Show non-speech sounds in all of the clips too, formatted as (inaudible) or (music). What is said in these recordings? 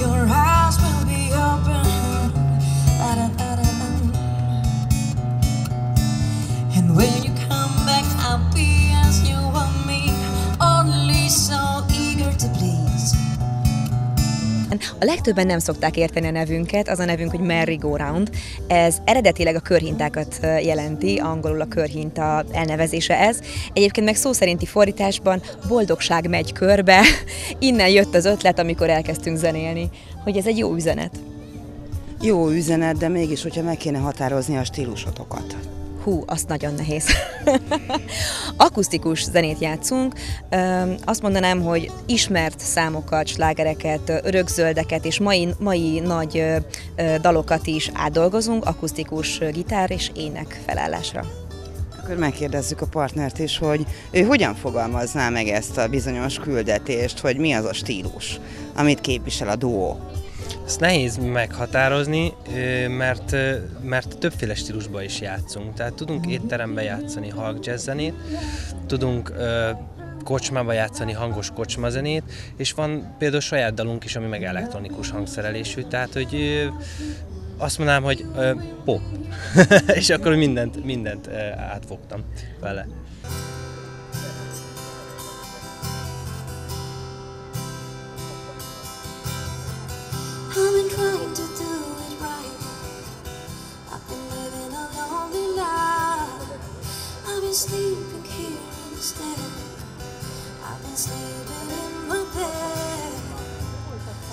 your heart. A legtöbben nem szokták érteni a nevünket, az a nevünk, hogy Merry Go Round. Ez eredetileg a körhintákat jelenti, angolul a körhinta elnevezése ez. Egyébként meg szó szerinti fordításban boldogság megy körbe. (laughs) Innen jött az ötlet, amikor elkezdtünk zenélni, hogy ez egy jó üzenet. Jó üzenet, de mégis, hogyha meg kéne határozni a stílusotokat. Hú, azt nagyon nehéz. (laughs) Akusztikus zenét játszunk. Azt mondanám, hogy ismert számokat, slágereket, örökzöldeket és mai, mai nagy dalokat is átdolgozunk akusztikus gitár és ének felállásra. Akkor megkérdezzük a partnert is, hogy ő hogyan fogalmazná meg ezt a bizonyos küldetést, hogy mi az a stílus, amit képvisel a duó. Ezt nehéz meghatározni, mert, mert többféle stílusban is játszunk. Tehát tudunk étteremben játszani halk jazz zenét, tudunk kocsmába játszani hangos kocsmazenét, és van például saját dalunk is, ami meg elektronikus hangszerelésű, tehát hogy azt mondanám, hogy pop. (laughs) és akkor mindent, mindent átfogtam vele.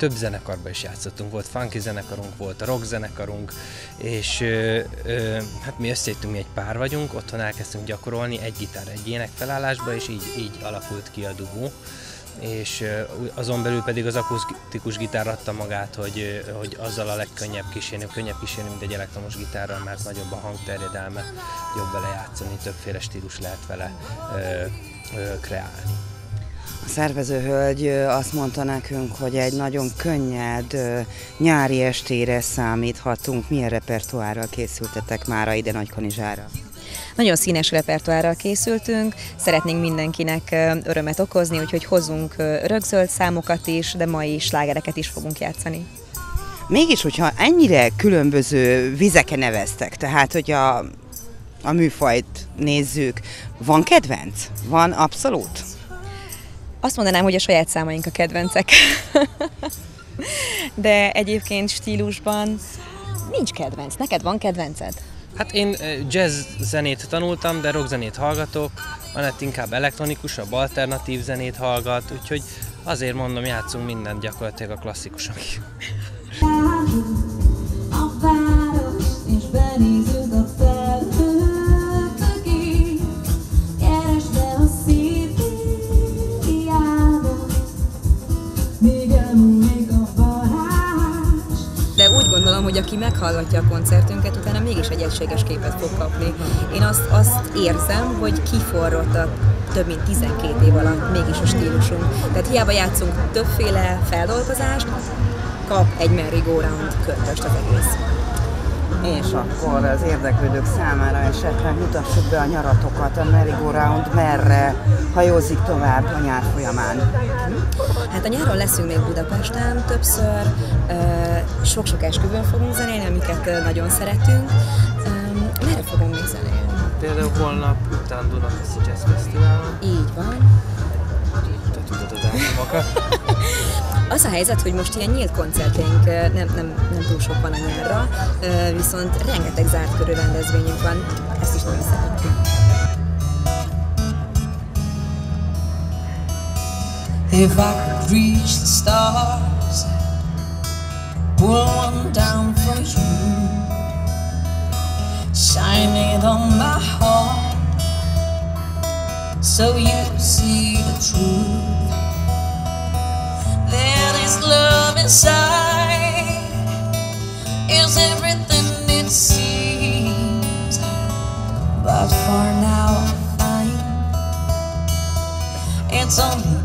több zenekarban is játszottunk, volt funky zenekarunk, volt rock zenekarunk, és ö, ö, hát mi összejöttünk, mi egy pár vagyunk, otthon elkezdtünk gyakorolni egy gitár, egy ének felállásba, és így, így alakult ki a dugó és azon belül pedig az akusztikus gitár adta magát, hogy, hogy azzal a legkönnyebb kísérni, könnyebb kísérni, mint egy elektromos gitárral, mert nagyobb a hangterjedelme, jobb vele játszani, többféle stílus lehet vele ö, ö, kreálni. A szervezőhölgy azt mondta nekünk, hogy egy nagyon könnyed nyári estére számíthatunk. Milyen repertoárral készültetek már ide Nagykanizsára? Nagyon színes repertoárral készültünk, szeretnénk mindenkinek örömet okozni, úgyhogy hozunk rögzöld számokat is, de mai slágereket is fogunk játszani. Mégis, hogyha ennyire különböző vizeken neveztek, tehát hogy a, a műfajt nézzük, van kedvenc? Van abszolút? Azt mondanám, hogy a saját számaink a kedvencek. (laughs) De egyébként stílusban nincs kedvenc. Neked van kedvenced? Hát én jazz zenét tanultam, de rock zenét hallgatok, Anett inkább elektronikusabb, alternatív zenét hallgat, úgyhogy azért mondom, játszunk mindent gyakorlatilag a klasszikusok. gondolom, hogy aki meghallgatja a koncertünket, utána mégis egy egységes képet fog kapni. Én azt, azt érzem, hogy kiforrott a több mint 12 év alatt mégis a stílusunk. Tehát hiába játszunk többféle feldolgozást, kap egy merry-go-round köntöst az egész. És akkor az érdeklődők számára esetleg mutassuk be a nyaratokat, a merry-go-round merre hajózik tovább a nyár folyamán. Hát a nyáron leszünk még Budapesten többször, sok-sok esküvőn fogunk zenélni, amiket nagyon szeretünk. Merre fogunk még zenélni? Például holnap után Dunakeszi Jazz Fesztiválon. Így van. Te tudod a dátumokat. (laughs) Az a helyzet, hogy most ilyen nyílt koncertjeink nem, nem, nem túl sok van a nyárra, viszont rengeteg zárt körű rendezvényünk van, ezt is nagyon szeretjük. If I could reach the stars Pull one down for you. Shine it on my heart So you see the truth this love inside is everything it seems. But for now, I, it's only